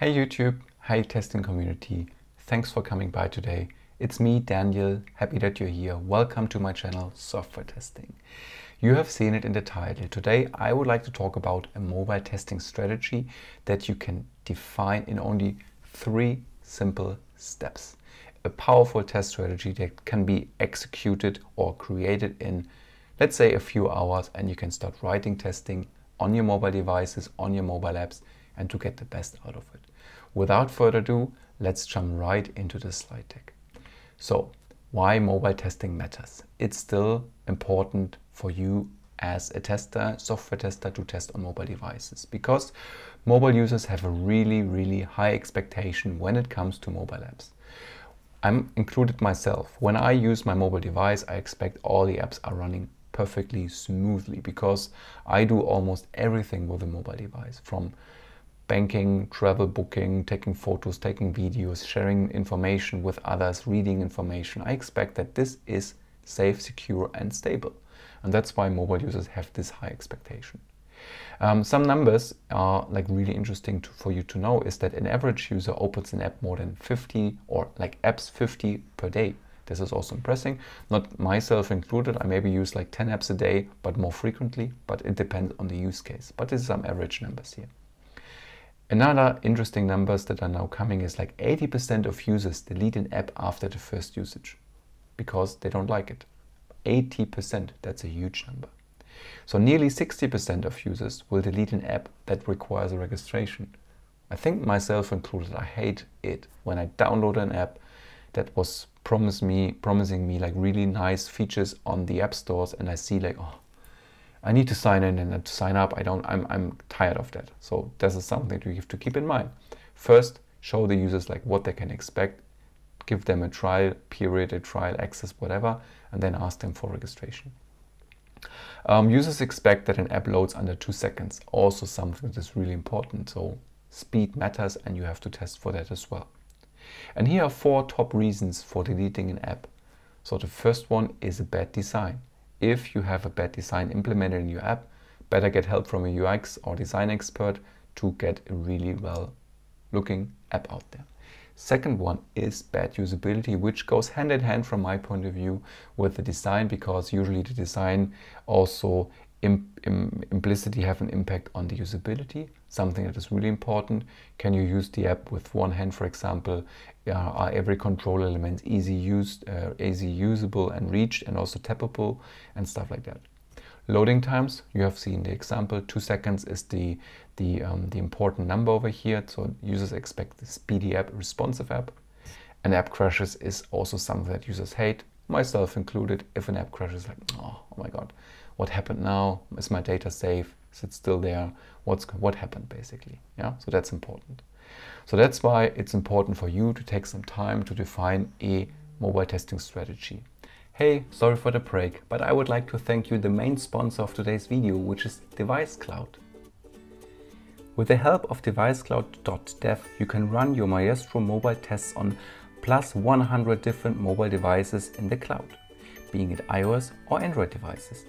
Hey YouTube, hey testing community, thanks for coming by today. It's me, Daniel, happy that you're here. Welcome to my channel, Software Testing. You have seen it in the title. Today I would like to talk about a mobile testing strategy that you can define in only three simple steps. A powerful test strategy that can be executed or created in, let's say, a few hours and you can start writing testing on your mobile devices, on your mobile apps, and to get the best out of it. Without further ado, let's jump right into the slide deck. So, why mobile testing matters? It's still important for you as a tester, software tester, to test on mobile devices because mobile users have a really, really high expectation when it comes to mobile apps. I'm included myself. When I use my mobile device, I expect all the apps are running perfectly smoothly because I do almost everything with a mobile device from banking, travel booking, taking photos, taking videos, sharing information with others, reading information. I expect that this is safe, secure and stable. And that's why mobile users have this high expectation. Um, some numbers are like really interesting to, for you to know is that an average user opens an app more than 50 or like apps 50 per day. This is also impressive. Not myself included. I maybe use like 10 apps a day, but more frequently, but it depends on the use case. But this is some average numbers here. Another interesting numbers that are now coming is like 80% of users delete an app after the first usage because they don't like it. 80%, that's a huge number. So nearly 60% of users will delete an app that requires a registration. I think myself included, I hate it when I download an app that was promise me, promising me like really nice features on the app stores and I see like, oh, I need to sign in and then to sign up. I don't, I'm, I'm tired of that. So this is something you have to keep in mind. First, show the users like what they can expect, give them a trial period, a trial access, whatever, and then ask them for registration. Um, users expect that an app loads under two seconds, also something that is really important. So speed matters and you have to test for that as well. And here are four top reasons for deleting an app. So the first one is a bad design. If you have a bad design implemented in your app, better get help from a UX or design expert to get a really well looking app out there. Second one is bad usability, which goes hand in hand from my point of view with the design because usually the design also Im Im implicitly have an impact on the usability, something that is really important. Can you use the app with one hand, for example? Uh, are every control element easy used, uh, easy usable and reached and also tappable and stuff like that. Loading times, you have seen the example, two seconds is the, the, um, the important number over here. So users expect the speedy app, responsive app. And app crashes is also something that users hate, myself included. If an app crashes, like, oh, oh my God, what happened now? Is my data safe? Is it still there? What's, what happened basically? Yeah, so that's important. So that's why it's important for you to take some time to define a mobile testing strategy. Hey, sorry for the break, but I would like to thank you the main sponsor of today's video, which is Device Cloud. With the help of devicecloud.dev, you can run your Maestro mobile tests on plus 100 different mobile devices in the cloud, being it iOS or Android devices.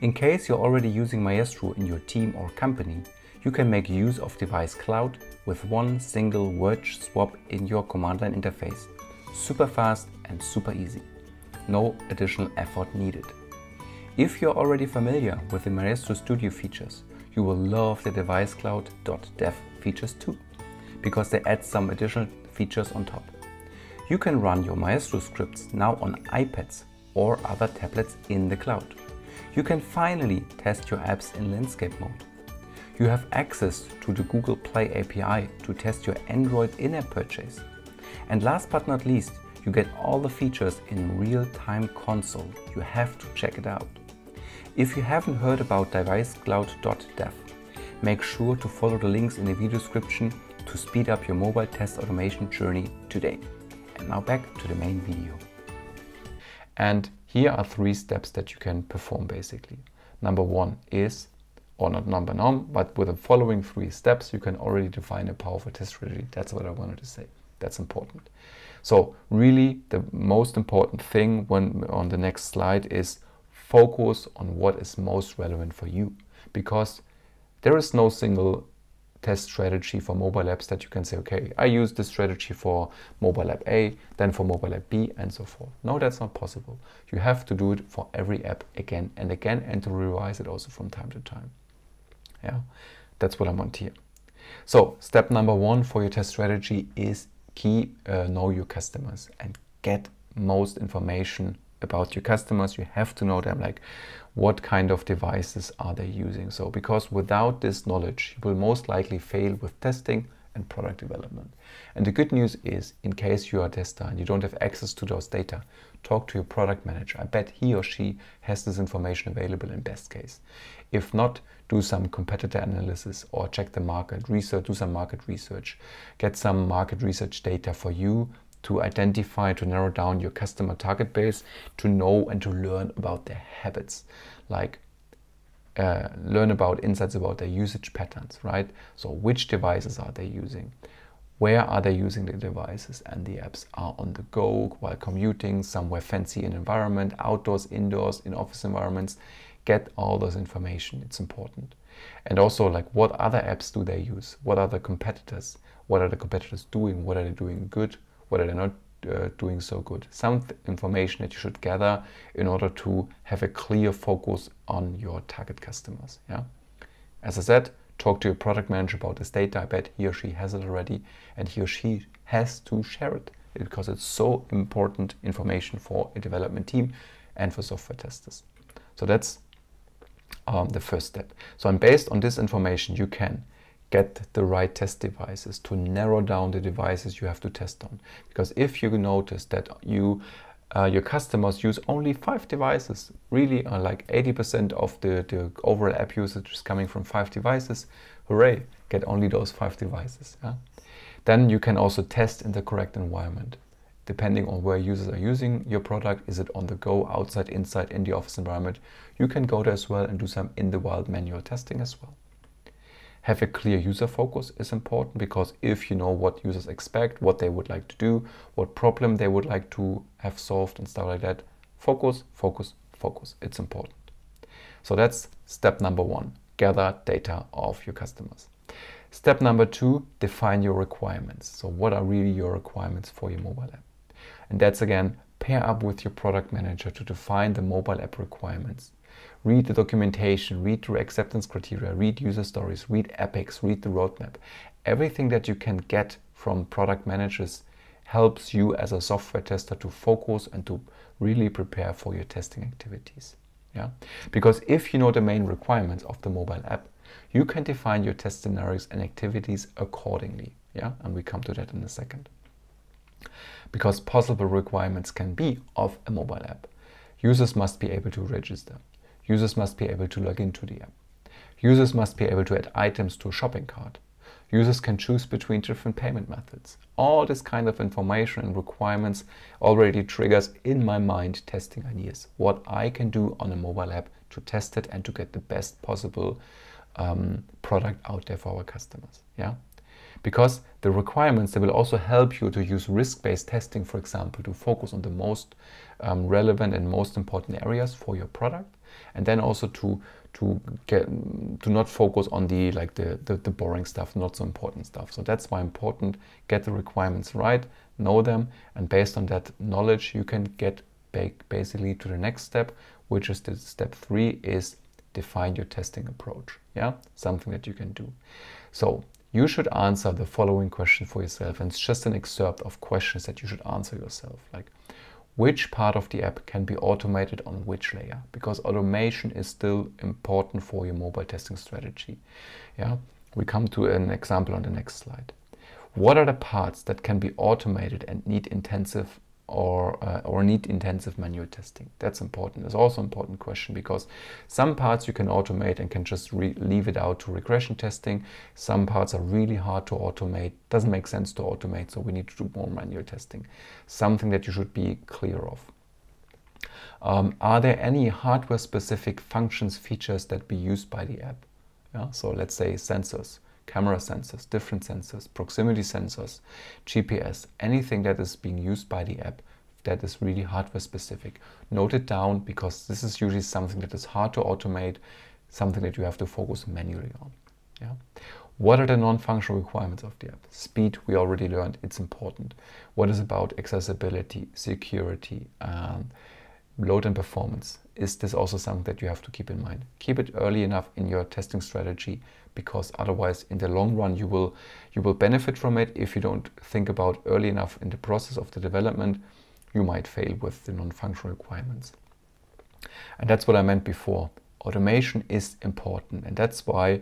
In case you're already using Maestro in your team or company, you can make use of Device Cloud with one single word swap in your command line interface. Super fast and super easy no additional effort needed. If you're already familiar with the Maestro Studio features, you will love the devicecloud.dev features too, because they add some additional features on top. You can run your Maestro scripts now on iPads or other tablets in the cloud. You can finally test your apps in landscape mode. You have access to the Google Play API to test your Android in-app purchase. And last but not least, you get all the features in real-time console. You have to check it out. If you haven't heard about devicecloud.dev, make sure to follow the links in the video description to speed up your mobile test automation journey today. And now back to the main video. And here are three steps that you can perform basically. Number one is, or not number one, but with the following three steps, you can already define a powerful test strategy. That's what I wanted to say. That's important. So really the most important thing when on the next slide is focus on what is most relevant for you because there is no single test strategy for mobile apps that you can say, okay, I use this strategy for mobile app A, then for mobile app B, and so forth. No, that's not possible. You have to do it for every app again and again and to revise it also from time to time. Yeah, that's what I want here. So step number one for your test strategy is key uh, know your customers and get most information about your customers. You have to know them like what kind of devices are they using. So because without this knowledge, you will most likely fail with testing and product development. And the good news is, in case you are a tester and you don't have access to those data, talk to your product manager. I bet he or she has this information available in best case. If not, do some competitor analysis or check the market, research, do some market research, get some market research data for you to identify, to narrow down your customer target base, to know and to learn about their habits, like uh, learn about insights about their usage patterns, right? So which devices are they using? Where are they using the devices and the apps? Are on the go while commuting, somewhere fancy in environment, outdoors, indoors, in office environments. Get all this information. It's important. And also, like, what other apps do they use? What are the competitors? What are the competitors doing? What are they doing good? Whether they're not uh, doing so good. Some information that you should gather in order to have a clear focus on your target customers. Yeah. As I said, talk to your product manager about this data. I bet he or she has it already, and he or she has to share it because it's so important information for a development team and for software testers. So that's um, the first step. So, and based on this information, you can get the right test devices, to narrow down the devices you have to test on. Because if you notice that you uh, your customers use only five devices, really uh, like 80% of the, the overall app usage is coming from five devices, hooray, get only those five devices. Yeah? Then you can also test in the correct environment. Depending on where users are using your product, is it on the go, outside, inside, in the office environment, you can go there as well and do some in the wild manual testing as well. Have a clear user focus is important because if you know what users expect, what they would like to do, what problem they would like to have solved and stuff like that, focus, focus, focus. It's important. So that's step number one, gather data of your customers. Step number two, define your requirements. So what are really your requirements for your mobile app? And that's again, pair up with your product manager to define the mobile app requirements read the documentation, read the acceptance criteria, read user stories, read epics, read the roadmap. Everything that you can get from product managers helps you as a software tester to focus and to really prepare for your testing activities. Yeah? Because if you know the main requirements of the mobile app, you can define your test scenarios and activities accordingly. Yeah? And we come to that in a second. Because possible requirements can be of a mobile app. Users must be able to register. Users must be able to log into the app. Users must be able to add items to a shopping cart. Users can choose between different payment methods. All this kind of information and requirements already triggers in my mind testing ideas. What I can do on a mobile app to test it and to get the best possible um, product out there for our customers. Yeah, because the requirements they will also help you to use risk-based testing, for example, to focus on the most um, relevant and most important areas for your product and then also to to get to not focus on the like the, the, the boring stuff not so important stuff. So that's why important get the requirements right know them and based on that knowledge you can get basically to the next step which is the step three is define your testing approach. Yeah? Something that you can do. So you should answer the following question for yourself and it's just an excerpt of questions that you should answer yourself like which part of the app can be automated on which layer? Because automation is still important for your mobile testing strategy yeah? We come to an example on the next slide. What are the parts that can be automated and need intensive or, uh, or need intensive manual testing? That's important. It's also an important question because some parts you can automate and can just leave it out to regression testing. Some parts are really hard to automate. Doesn't make sense to automate, so we need to do more manual testing. Something that you should be clear of. Um, are there any hardware-specific functions, features that be used by the app? Yeah, so let's say sensors camera sensors, different sensors, proximity sensors, GPS, anything that is being used by the app that is really hardware specific. Note it down because this is usually something that is hard to automate, something that you have to focus manually on. Yeah. What are the non-functional requirements of the app? Speed, we already learned, it's important. What is about accessibility, security, um, load and performance? Is this also something that you have to keep in mind? Keep it early enough in your testing strategy because otherwise in the long run you will you will benefit from it if you don't think about early enough in the process of the development you might fail with the non-functional requirements and that's what i meant before automation is important and that's why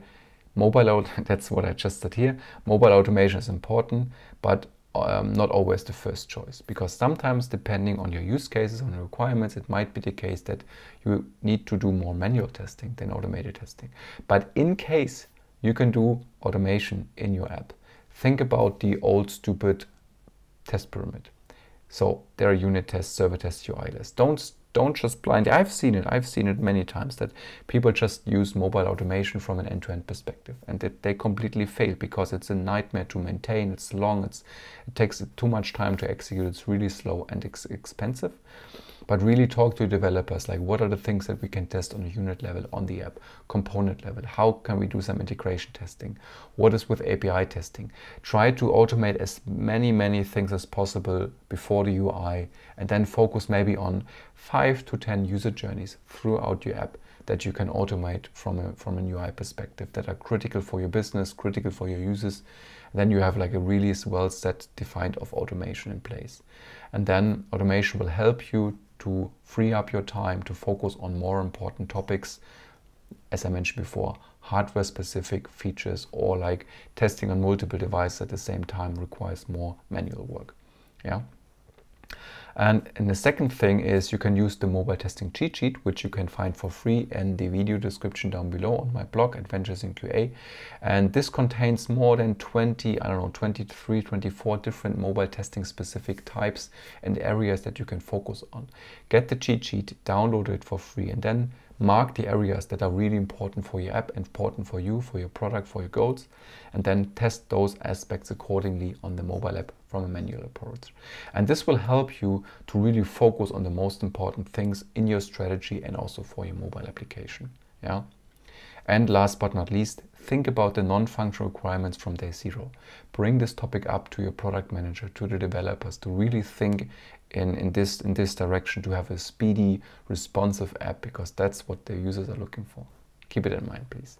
mobile that's what i just said here mobile automation is important but um, not always the first choice because sometimes depending on your use cases on requirements it might be the case that you need to do more manual testing than automated testing but in case you can do automation in your app. Think about the old stupid test pyramid. So there are unit tests, server tests, UI tests. Don't don't just blindly. I've seen it. I've seen it many times that people just use mobile automation from an end-to-end perspective, and that they completely fail because it's a nightmare to maintain. It's long. It's it takes too much time to execute. It's really slow and ex expensive but really talk to developers like what are the things that we can test on a unit level on the app component level how can we do some integration testing what is with api testing try to automate as many many things as possible before the ui and then focus maybe on 5 to 10 user journeys throughout your app that you can automate from a from an ui perspective that are critical for your business critical for your users then you have like a really well set defined of automation in place and then automation will help you to free up your time to focus on more important topics as I mentioned before, hardware specific features or like testing on multiple devices at the same time requires more manual work. Yeah. And, and the second thing is you can use the mobile testing cheat sheet, which you can find for free in the video description down below on my blog, Adventures in QA. And this contains more than 20, I don't know, 23, 24 different mobile testing specific types and areas that you can focus on. Get the cheat sheet, download it for free, and then mark the areas that are really important for your app, and important for you, for your product, for your goals, and then test those aspects accordingly on the mobile app from a manual approach. And this will help you to really focus on the most important things in your strategy and also for your mobile application. Yeah. And last but not least, think about the non-functional requirements from day zero. Bring this topic up to your product manager, to the developers, to really think in, in this in this direction to have a speedy, responsive app because that's what the users are looking for. Keep it in mind, please.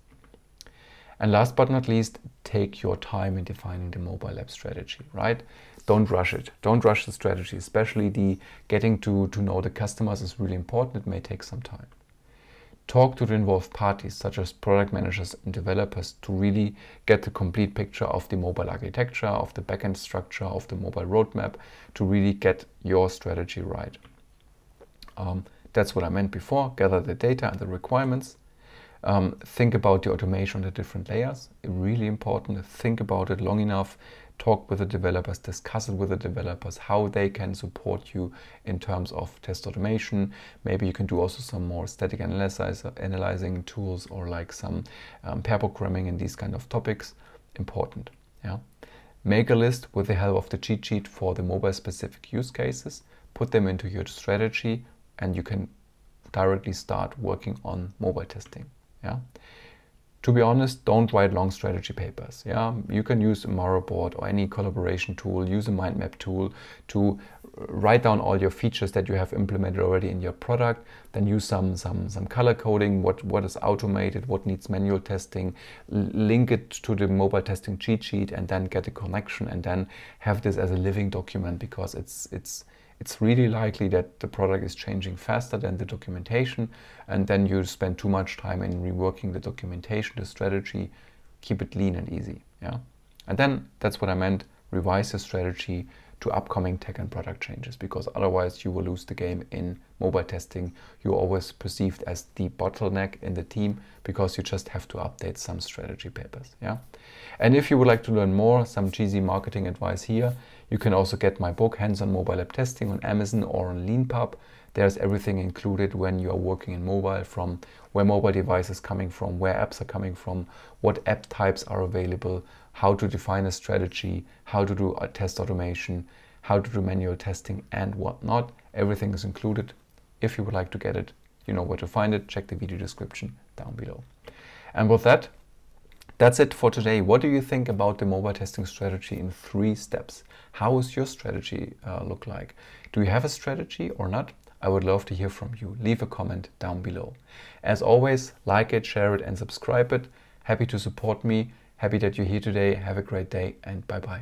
And last but not least, take your time in defining the mobile app strategy, right? Don't rush it. Don't rush the strategy, especially the getting to, to know the customers is really important. It may take some time. Talk to the involved parties, such as product managers and developers, to really get the complete picture of the mobile architecture, of the backend structure, of the mobile roadmap, to really get your strategy right. Um, that's what I meant before. Gather the data and the requirements, um, think about the automation on the different layers. Really important. Think about it long enough. Talk with the developers, discuss it with the developers, how they can support you in terms of test automation. Maybe you can do also some more static analyzing tools or like some um, pair programming and these kind of topics. Important. Yeah. Make a list with the help of the cheat sheet for the mobile specific use cases. Put them into your strategy and you can directly start working on mobile testing. Yeah. To be honest, don't write long strategy papers. Yeah, you can use a Miro board or any collaboration tool. Use a mind map tool to write down all your features that you have implemented already in your product. Then use some some some color coding. What what is automated? What needs manual testing? link it to the mobile testing cheat sheet, and then get a connection, and then have this as a living document because it's it's it's really likely that the product is changing faster than the documentation, and then you spend too much time in reworking the documentation, the strategy. Keep it lean and easy. Yeah, and then that's what I meant. Revise the strategy to upcoming tech and product changes because otherwise you will lose the game in mobile testing. You're always perceived as the bottleneck in the team because you just have to update some strategy papers. Yeah. And if you would like to learn more, some cheesy marketing advice here, you can also get my book, Hands on Mobile App Testing, on Amazon or on Leanpub. There's everything included when you are working in mobile from where mobile device is coming from, where apps are coming from, what app types are available, how to define a strategy, how to do test automation, how to do manual testing, and whatnot. Everything is included. If you would like to get it, you know where to find it. Check the video description down below. And with that, That's it for today. What do you think about the mobile testing strategy in three steps? How is your strategy uh, look like? Do you have a strategy or not? I would love to hear from you. Leave a comment down below. As always, like it, share it, and subscribe it. Happy to support me. Happy that you're here today. Have a great day and bye bye.